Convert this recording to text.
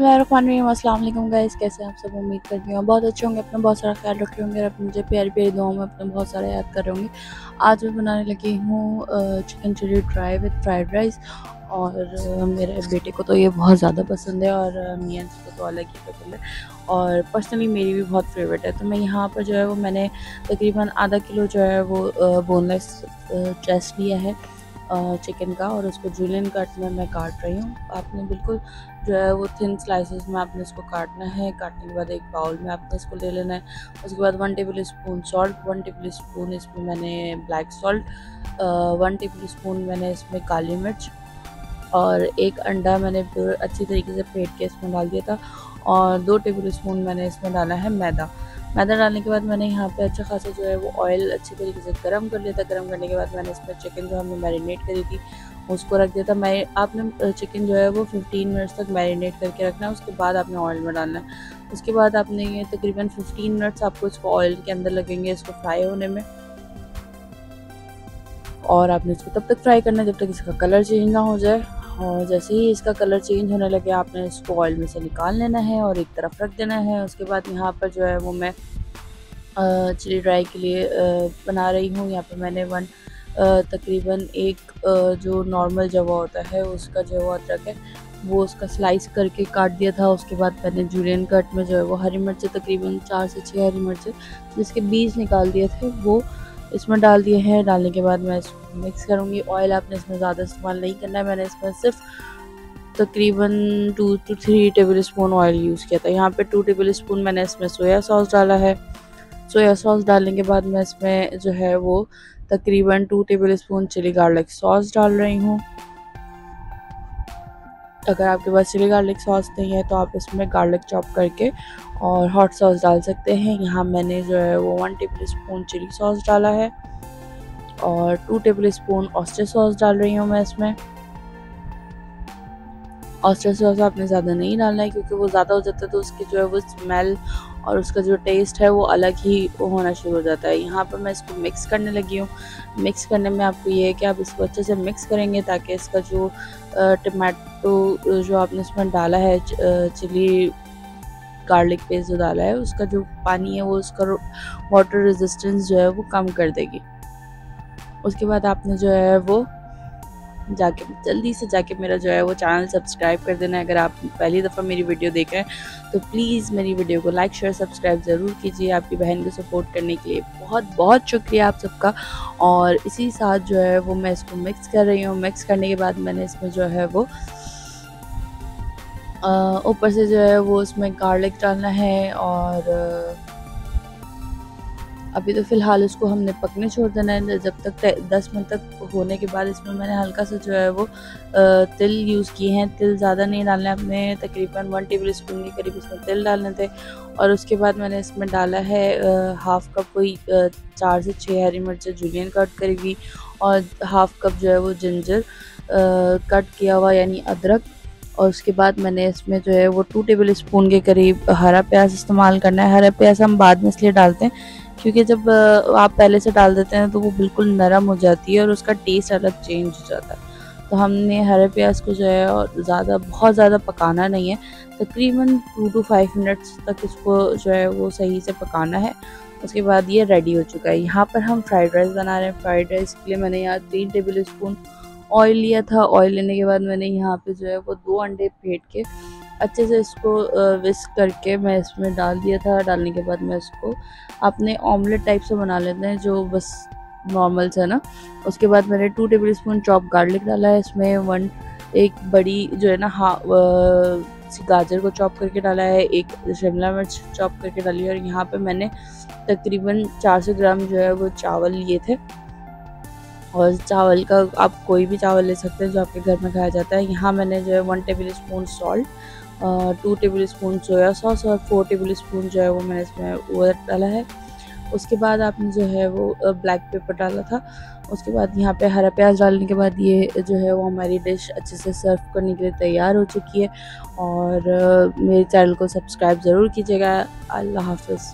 अस्सलाम गाइस, कैसे आप सब? उम्मीद करती हूँ बहुत अच्छे होंगे, अपना बहुत सारा ख्याल रख रहे होंगे अपने मुझे प्यारी प्यारी दुआओं में अपना बहुत सारा याद कर रहे होंगे। आज मैं बनाने लगी हूँ chicken chilli dry with fried rice और मेरे बेटे को तो ये बहुत ज़्यादा पसंद है और मियाँ जी को तो अलग ही पसंद है और पर्सनली मेरी भी बहुत फेवरेट है। तो मैं यहाँ पर जो है वो मैंने तकरीबन आधा किलो जो है वो बोनलेस चेस्ट लिया है। चिकन का और उसको जूलियन कट में मैं काट रही हूँ। आपने बिल्कुल जो है वो थिन स्लाइसेस में आपने इसको काटना है। काटने के बाद एक बाउल में आपने इसको ले लेना है। उसके बाद one tablespoon salt one tablespoon इसमें मैंने black salt one tablespoon मैंने इसमें काली मिर्च और एक अंडा मैंने अच्छी तरीके से फेंट के इसमें डाल दिया था और दो टेबल स्पून मैंने इसमें डाला है मैदा। मैदा डालने के बाद मैंने यहाँ पे अच्छा खासा जो है वो ऑयल अच्छी तरीके से गर्म कर लिया था। गर्म करने के बाद मैंने इसमें चिकन जो हमने मैरिनेट करी थी, उसको रख दिया था। मैं, आपने चिकन जो है वो 15 मिनट्स तक मैरिनेट करके रखना है, उसके बाद आपने ऑयल में डालना है। उसके बाद आपने ये तकरीबन 15 मिनट्स आपको इसको ऑयल के अंदर लगेंगे, इसको फ्राई होने में। और आपने इसको तब तक फ्राई करना है जब तक इसका कलर चेंज ना हो जाए। और जैसे ही इसका कलर चेंज होने लगे, आपने इसको ऑयल में से निकाल लेना है और एक तरफ़ रख देना है। उसके बाद यहाँ पर जो है वो मैं चिली ड्राई के लिए बना रही हूँ। यहाँ पर मैंने वन तकरीबन एक जो नॉर्मल जवा होता है, उसका जो वो अदरक है, वो उसका स्लाइस करके काट दिया था। उसके बाद मैंने जूलियन कट में जो है वो हरी मिर्च, तकरीबन चार से छः हरी मिर्च जिसके बीज निकाल दिए थे, वो इसमें डाल दिए हैं। डालने के बाद मैं इसको मिक्स करूँगी। ऑयल आपने इसमें ज़्यादा इस्तेमाल नहीं करना है। मैंने इसमें सिर्फ़ तकरीबन two two three tablespoon oil use किया था। यहाँ पे टू टेबल स्पून मैंने इसमें सोया सॉस डाला है। सोया सॉस डालने के बाद मैं इसमें जो है वो तकरीबन two tablespoon chilli garlic sauce डाल रही हूँ। अगर आपके पास चिली गार्लिक सॉस नहीं है तो आप इसमें गार्लिक चॉप करके और हॉट सॉस डाल सकते हैं। यहाँ मैंने जो है वो one tablespoon chilli sauce डाला है और two tablespoon oyster sauce डाल रही हूँ मैं इसमें। ऑस्टर सॉस आपने ज़्यादा नहीं डालना है, क्योंकि वो ज़्यादा हो जाता है तो उसकी जो है वो स्मेल और उसका जो टेस्ट है वो अलग ही होना शुरू हो जाता है। यहाँ पर मैं इसको मिक्स करने लगी हूँ। मिक्स करने में आपको ये है कि आप इसको अच्छे से मिक्स करेंगे ताकि इसका जो टमाटो जो आपने इसमें डाला है चिली गार्लिक पेस्ट जो डाला है, उसका जो पानी है वो उसका वाटर रेजिस्टेंस जो है वो कम कर देगी। उसके बाद आपने जो है वो जाके, जल्दी से जाके मेरा जो है वो चैनल सब्सक्राइब कर देना अगर आप पहली दफ़ा मेरी वीडियो देख रहे हैं तो प्लीज़ मेरी वीडियो को लाइक शेयर सब्सक्राइब ज़रूर कीजिए आपकी बहन को सपोर्ट करने के लिए। बहुत बहुत शुक्रिया आप सबका। और इसी साथ जो है वो मैं इसको मिक्स कर रही हूँ। मिक्स करने के बाद मैंने इसमें जो है वो ऊपर से जो है वो उसमें गार्लिक डालना है और अभी तो फ़िलहाल उसको हमने पकने छोड़ देना है। जब तक दस मिनट तक होने के बाद इसमें मैंने हल्का सा जो है वो तिल यूज़ किए हैं। तिल ज़्यादा नहीं डालना अपने तकरीबन वन टेबल स्पून के करीब इसमें तिल डालने थे। और उसके बाद मैंने इसमें डाला है हाफ़ कप कोई चार से छः हरी मिर्च जूलियन कट करी हुई। और हाफ़ कप जो है वो जिंजर कट किया हुआ, यानी अदरक। और उसके बाद मैंने इसमें जो है वो टू टेबल स्पून के करीब हरा प्याज इस्तेमाल करना है। हरा प्याज हम बाद में इसलिए डालते हैं क्योंकि जब आप पहले से डाल देते हैं तो वो बिल्कुल नरम हो जाती है और उसका टेस्ट अलग चेंज हो जाता है। तो हमने हरे प्याज को जो है और ज़्यादा, बहुत ज़्यादा पकाना नहीं है। तकरीबन टू टू फाइव मिनट्स तक इसको जो है वो सही से पकाना है। उसके बाद ये रेडी हो चुका है। यहाँ पर हम फ्राइड राइस बना रहे हैं। फ्राइड राइस के लिए मैंने यहाँ तीन टेबल स्पून ऑयल लिया था। ऑयल लेने के बाद मैंने यहाँ पे जो है वो दो अंडे फेंट के अच्छे से इसको विस्क करके मैं इसमें डाल दिया था। डालने के बाद मैं इसको अपने ऑमलेट टाइप से बना लेते हैं, जो बस नॉर्मल सा ना। उसके बाद मैंने two tablespoon chop garlic डाला है, इसमें वन एक बड़ी जो है ना, हा गाजर को चॉप करके डाला है, एक शिमला मिर्च चॉप करके डाली है, और यहाँ पे मैंने तकरीबन 400 ग्राम जो है वो चावल लिए थे। और चावल का आप कोई भी चावल ले सकते हैं, जो आपके घर में खाया जाता है। यहाँ मैंने जो है one tablespoon salt two tablespoon soya sauce और फोर टेबल स्पून जो है वो मैंने इसमें वो डाला है। उसके बाद आपने जो है वो ब्लैक पेपर डाला था। उसके बाद यहाँ पे हरा प्याज डालने के बाद ये जो है वो हमारी डिश अच्छे से सर्व करने के लिए तैयार हो चुकी है। और मेरे चैनल को सब्सक्राइब ज़रूर कीजिएगा। अल्लाह हाफिज़।